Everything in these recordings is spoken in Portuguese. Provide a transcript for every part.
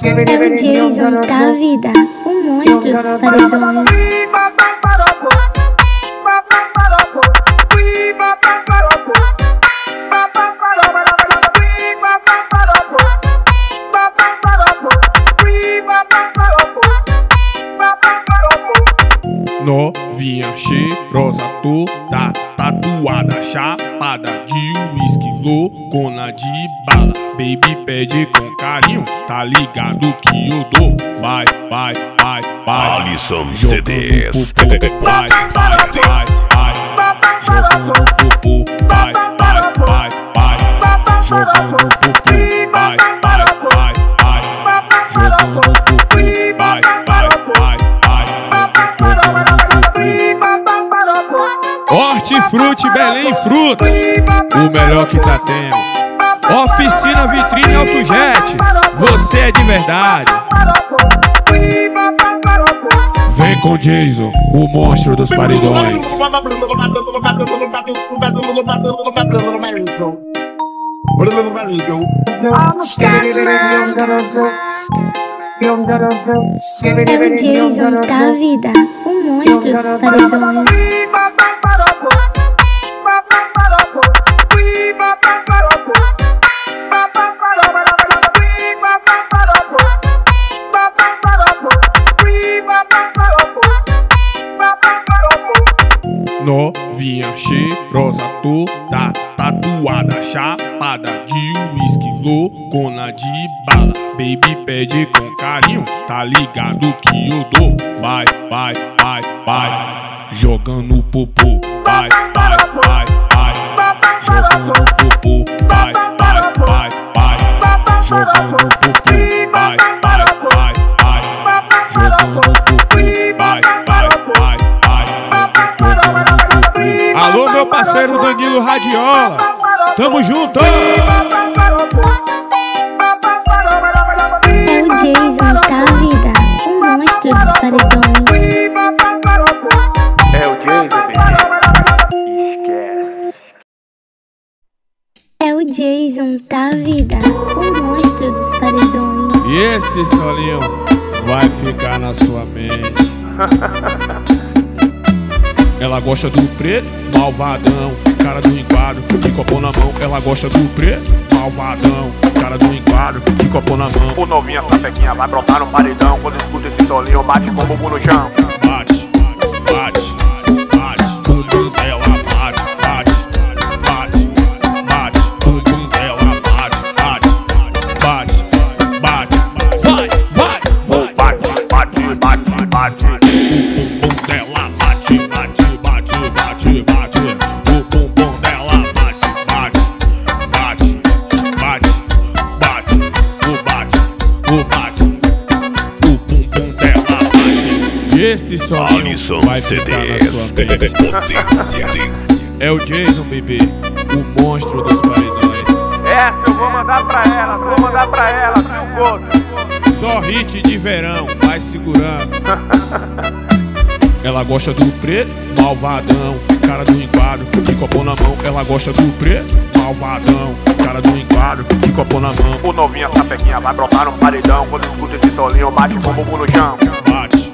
É o Jason da vida, o monstro dos paredões. Cheirosa toda tatuada, chapada de uísque, loucona de bala. Baby pede com carinho, tá ligado que eu dou. Vai, vai, vai, vai. Alisson CDs. Vai, vai, vai, vai. Jogando popô, vai, vai, vai, vai. Belém Frutas, o melhor que tá tendo. Oficina Vitrine Autojet, você é de verdade. Vem com Jason, o monstro dos paredões. É o Jason da vida, o monstro dos paredões. Novinha cheirosa toda tatuada, chapada de uísque, loucona de bala. Baby pede com carinho, tá ligado que eu dou. Vai, vai, vai, vai. Jogando popô, vai, vai, Tamo junto! É o Jason da vida, o monstro dos paredões. É o Jason. Esquece. É o Jason da vida, o monstro dos paredões. E esse solinho vai ficar na sua mente. Ela gosta do preto, malvadão, cara do enquadro, de copão na mão. Ela gosta do preto, malvadão, cara do enquadro, de copão na mão. O novinha sapequinha vai brotar no paredão. Quando escuta esse solinho, bate com o bumbum no chão. Esse Alisson vai ficar na sua mente. É o Jason, bebê, o monstro dos paredões. Essa eu vou mandar pra ela, vou mandar pra ela, viu, Couto? Só hit de verão, vai segurando. Ela gosta do preto, malvadão, cara do enquadro, de copão na mão. Ela gosta do preto, malvadão, cara do enquadro, de copão na mão. O novinha sapequinha vai brotar no paredão. Quando escuta esse solinho, bate com o bumbum no chão. Bate,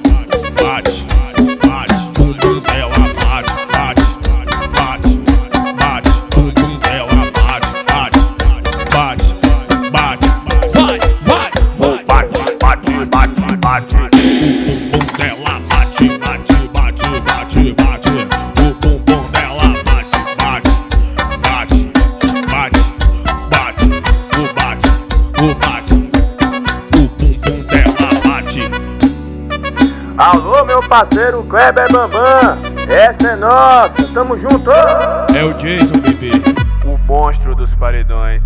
Alô, meu parceiro Kleber Bambam. Essa é nossa, tamo junto. É o Jason, bebê. O monstro dos paredões.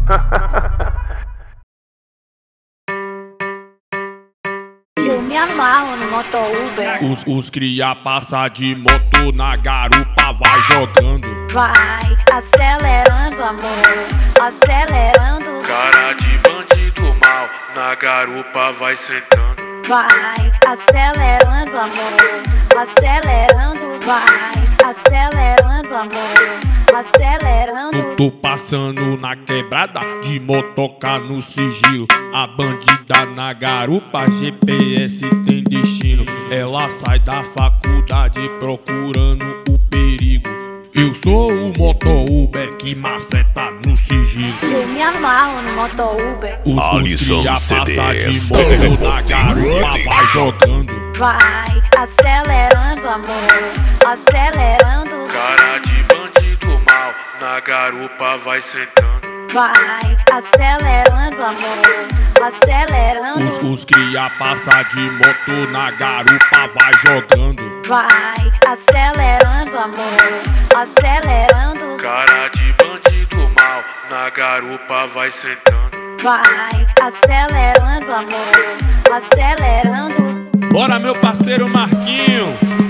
Eu me amarro no moto Uber. Os, os cria passa de moto na garupa, vai jogando. Vai acelerando, amor. Acelerando. Cara de bandido mal, na garupa vai sentando. Vai acelerando amor, acelerando, vai acelerando amor, acelerando. Tô passando na quebrada de motoca no sigilo. A bandida na garupa, GPS tem destino. Ela sai da faculdade procurando o perigo. Eu sou o moto Uber que maceta no sigilo. Eu me amarro no moto Uber, Os, Alisson CDs. de moto na garupa, vai jogando. vai acelerando amor, acelerando, Cara de bandido mal, na garupa vai sentando. Vai acelerando amor, acelerando. Os, os cria passa de moto na garupa, vai jogando. Vai acelerando amor, acelerando, Cara de bandido mal, na garupa vai sentando. vai acelerando amor, acelerando, Bora meu parceiro Marquinho,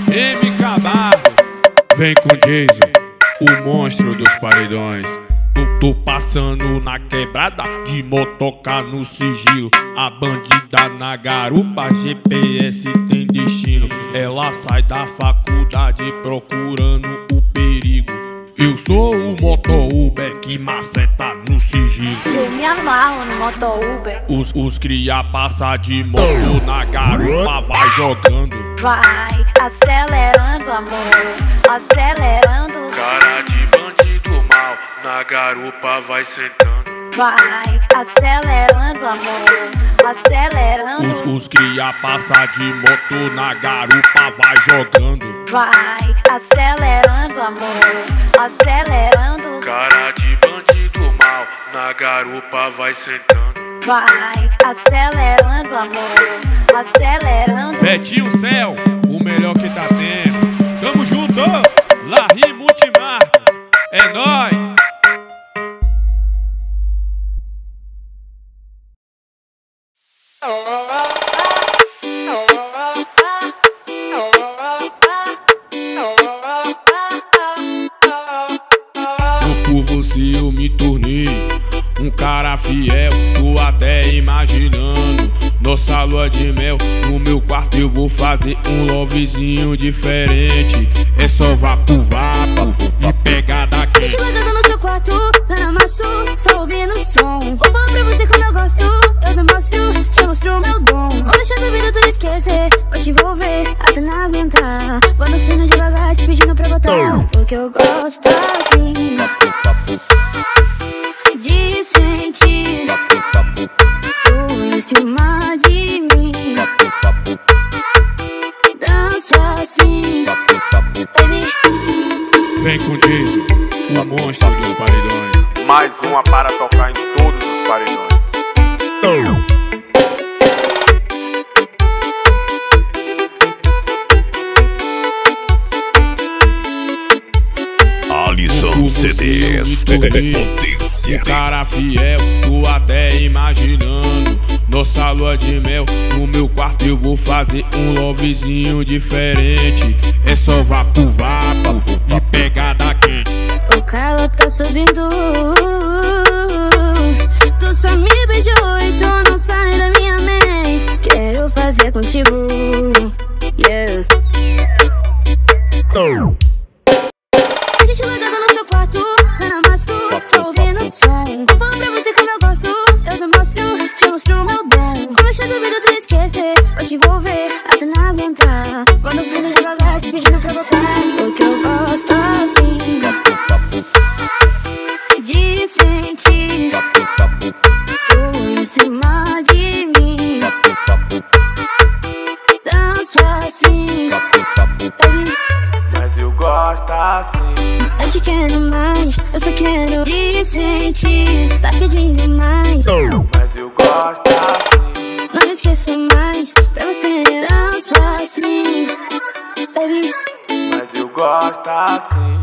MK Bardo. Vem com Jason, o monstro dos paredões. Tô, tô passando na quebrada de motoca no sigilo. A bandida na garupa, GPS tem destino. Ela sai da faculdade procurando o perigo. Eu sou o moto Uber que maceta no sigilo. eu me amarro no moto Uber, Os, os cria passa de moto na garupa, vai jogando. vai acelerando amor, acelerando, Cara de bandido mal, na garupa vai sentando. vai acelerando amor, acelerando, Os, os cria passa de moto na garupa, vai jogando. vai acelerando amor, acelerando, Cara de bandido mal, na garupa vai sentando. vai acelerando amor, acelerando. Betinho Céu, o melhor que tá tendo. Tamo junto, Larry Multimarcas, é nóis. Imaginando Nossa lua de mel, no meu quarto eu vou fazer um lovezinho diferente É só vapo vapo e pegada quente eu ligando no seu quarto, lá na maçã, só ouvindo o som. Vou falar pra você como eu gosto, eu demonstro, te mostro meu dom. Vou deixar duvido tudo esquecer, vou te envolver, até não aguentar. Vou descendo devagar, te pedindo pra botar. Porque eu gosto assim. Mais uma para tocar em todos os paredões. Alisson CDs. Um Potência. cara fiel, tô até imaginando Nossa lua de mel, no meu quarto eu vou fazer um lovezinho diferente É só vapo vapo e pegada quente O calor tá subindo. Tu só me beijou e tu não sai da minha mente. Quero fazer contigo. Yeah. A gente ligando no seu quarto, lá na maçã, só ouvindo o som. Vou falar pra você como eu gosto, eu demonstro, te mostro o meu dom. Como eu chego vida tu esquecer, vou te envolver, até não aguentar. Vou dançando devagar, te pedindo pra voltar. Eu te quero mais, eu só quero te sentir. Tá pedindo mais, Mas eu gosto assim. não me esqueço mais. Pra você danço assim, baby. Mas eu gosto assim.